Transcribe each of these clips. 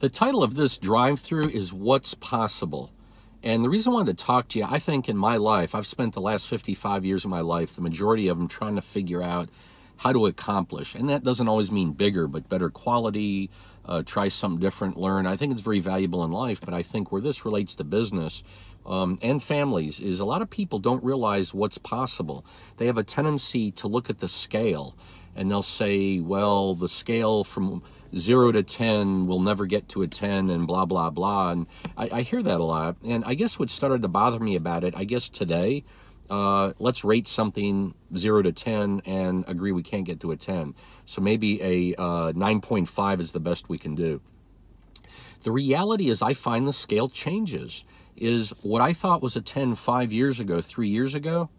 The title of this drive through is What's Possible. And the reason I wanted to talk to you, I think in my life, I've spent the last 55 years of my life, the majority of them trying to figure out how to accomplish. And that doesn't always mean bigger, but better quality, uh, try something different, learn. I think it's very valuable in life, but I think where this relates to business um, and families is a lot of people don't realize what's possible. They have a tendency to look at the scale and they'll say, well, the scale from zero to 10 will never get to a 10 and blah, blah, blah. And I, I hear that a lot. And I guess what started to bother me about it, I guess today, uh, let's rate something 0 to 10 and agree we can't get to a 10. So maybe a uh, 9.5 is the best we can do. The reality is I find the scale changes. Is what I thought was a 10 five years ago, three years ago,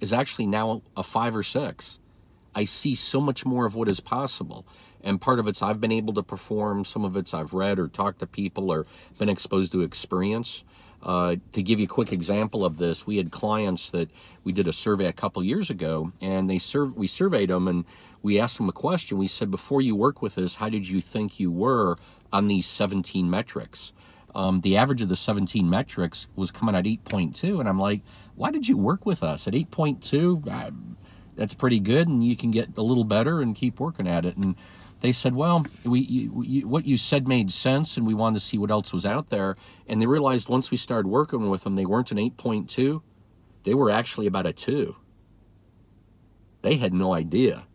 is actually now a 5 or 6. I see so much more of what is possible. And part of it's I've been able to perform, some of it's I've read or talked to people or been exposed to experience. Uh, to give you a quick example of this, we had clients that we did a survey a couple years ago, and they served. we surveyed them and we asked them a question. We said, before you work with us, how did you think you were on these 17 metrics? Um, the average of the 17 metrics was coming at 8.2, and I'm like, why did you work with us at 8.2? That's pretty good, and you can get a little better and keep working at it. And they said, well, we, you, what you said made sense, and we wanted to see what else was out there. And they realized once we started working with them, they weren't an 8.2, they were actually about a 2. They had no idea.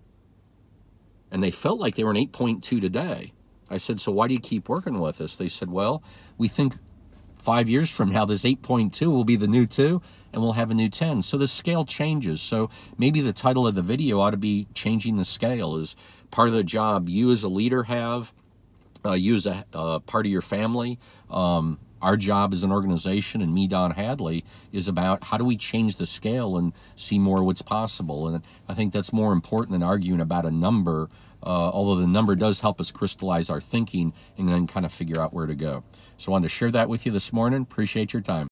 And they felt like they were an 8.2 today. I said, so why do you keep working with us? They said, well, we think five years from now, this 8.2 will be the new 2, and we'll have a new 10. So the scale changes. So maybe the title of the video ought to be Changing the Scale is part of the job you as a leader have, uh, you as a uh, part of your family. Um, our job as an organization and me, Don Hadley, is about how do we change the scale and see more what's possible. And I think that's more important than arguing about a number, uh, although the number does help us crystallize our thinking and then kind of figure out where to go. So I wanted to share that with you this morning. Appreciate your time.